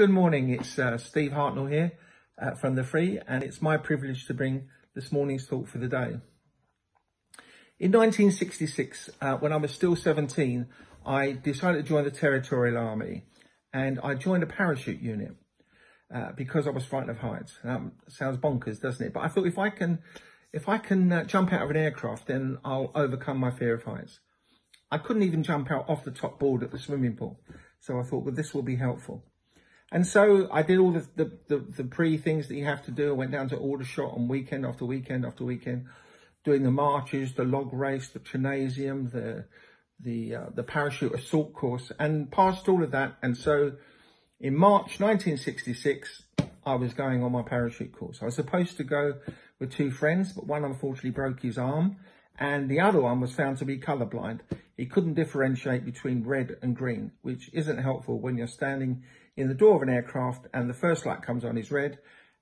Good morning, it's uh, Steve Hartnoll here uh, from The Free, and it's my privilege to bring this morning's talk for the day. In 1966, uh, when I was still 17, I decided to join the Territorial Army, and I joined a parachute unit uh, because I was frightened of heights. Um, sounds bonkers, doesn't it? But I thought if I can, if I can uh, jump out of an aircraft, then I'll overcome my fear of heights. I couldn't even jump out off the top board at the swimming pool. So I thought, well, this will be helpful. And so I did all the, the, the, the, pre things that you have to do. I went down to Aldershot on weekend after weekend after weekend, doing the marches, the log race, the gymnasium, the, the, uh, the parachute assault course and passed all of that. And so in March 1966, I was going on my parachute course. I was supposed to go with two friends, but one unfortunately broke his arm and the other one was found to be colorblind. He couldn't differentiate between red and green, which isn't helpful when you're standing in the door of an aircraft and the first light comes on is red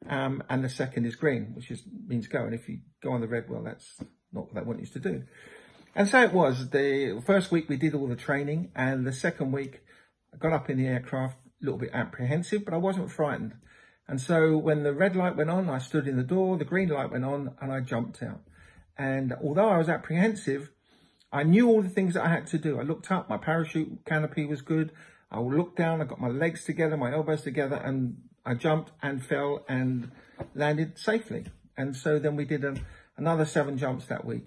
um, and the second is green, which is, means go. And if you go on the red, well, that's not what they want you to do. And so it was. The first week we did all the training and the second week I got up in the aircraft, a little bit apprehensive, but I wasn't frightened. And so when the red light went on, I stood in the door, the green light went on and I jumped out. And although I was apprehensive, I knew all the things that I had to do. I looked up, my parachute canopy was good. I looked down, I got my legs together, my elbows together, and I jumped and fell and landed safely. And so then we did a, another seven jumps that week.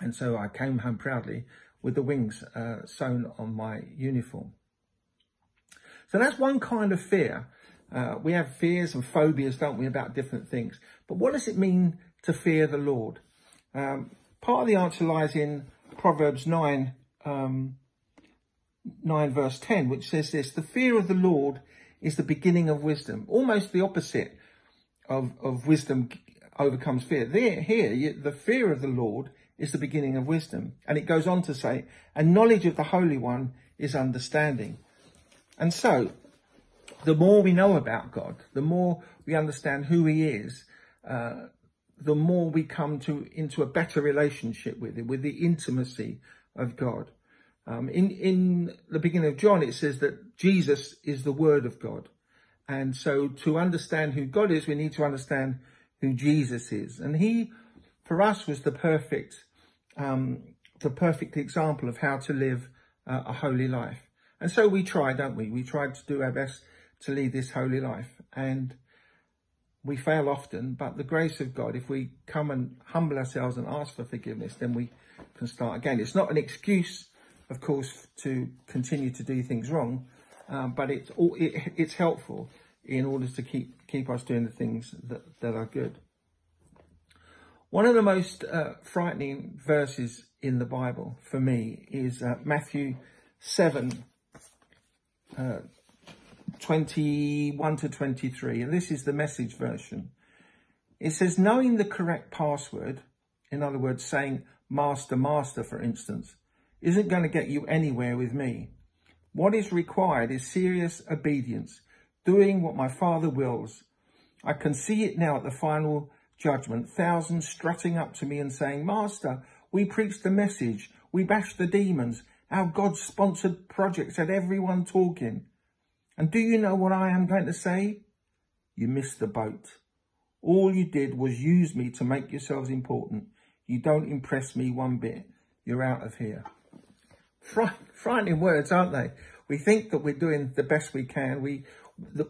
And so I came home proudly with the wings uh, sewn on my uniform. So that's one kind of fear. Uh, we have fears and phobias, don't we, about different things. But what does it mean to fear the Lord? Um, part of the answer lies in Proverbs 9, um, 9 verse 10, which says this, the fear of the Lord is the beginning of wisdom. Almost the opposite of, of wisdom overcomes fear. There, here, the fear of the Lord is the beginning of wisdom. And it goes on to say, and knowledge of the Holy One is understanding. And so, the more we know about God, the more we understand who he is, uh, the more we come to into a better relationship with him, with the intimacy of God. Um, in, in the beginning of John, it says that Jesus is the word of God. And so to understand who God is, we need to understand who Jesus is. And he, for us, was the perfect, um, the perfect example of how to live uh, a holy life. And so we try, don't we? We try to do our best to lead this holy life. And we fail often, but the grace of God, if we come and humble ourselves and ask for forgiveness, then we can start again. It's not an excuse, of course, to continue to do things wrong, um, but it's all, it, it's helpful in order to keep keep us doing the things that, that are good. One of the most uh, frightening verses in the Bible for me is uh, Matthew 7, uh, 21 to 23, and this is the message version. It says, knowing the correct password, in other words, saying master, master, for instance, isn't going to get you anywhere with me. What is required is serious obedience, doing what my father wills. I can see it now at the final judgment, thousands strutting up to me and saying, Master, we preached the message, we bashed the demons, our God-sponsored projects had everyone talking. And do you know what I am going to say? You missed the boat. All you did was use me to make yourselves important. You don't impress me one bit. You're out of here. Frightening words, aren't they? We think that we're doing the best we can. We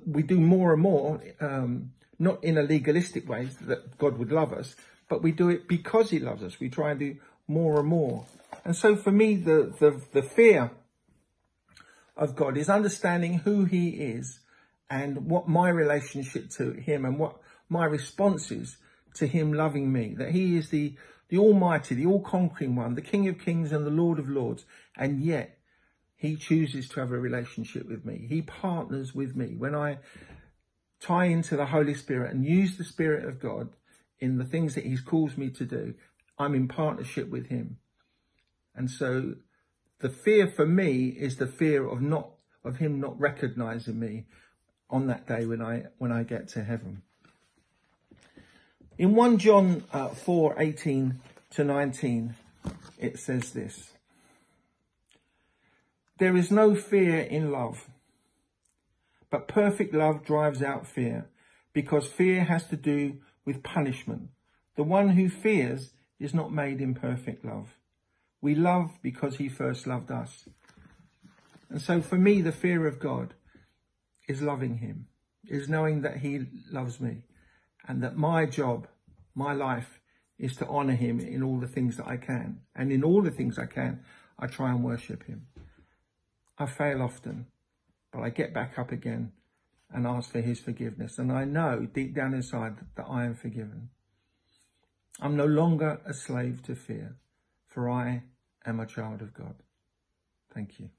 we do more and more, um, not in a legalistic way that God would love us, but we do it because he loves us. We try and do more and more. And so for me, the, the, the fear of God is understanding who he is and what my relationship to him and what my response is to him loving me, that he is the, the almighty, the all-conquering one, the King of kings and the Lord of lords. And yet he chooses to have a relationship with me. He partners with me. When I tie into the Holy Spirit and use the Spirit of God in the things that he's calls me to do, I'm in partnership with him. And so the fear for me is the fear of not of him not recognizing me on that day when I when I get to heaven. In 1 John uh, 4, 18 to 19, it says this. There is no fear in love, But perfect love drives out fear because fear has to do with punishment. The one who fears is not made in perfect love. We love because he first loved us. And so for me, the fear of God is loving him, is knowing that he loves me and that my job, my life is to honour him in all the things that I can. And in all the things I can, I try and worship him. I fail often, but I get back up again and ask for his forgiveness. And I know deep down inside that I am forgiven. I'm no longer a slave to fear, for I am a child of God. Thank you.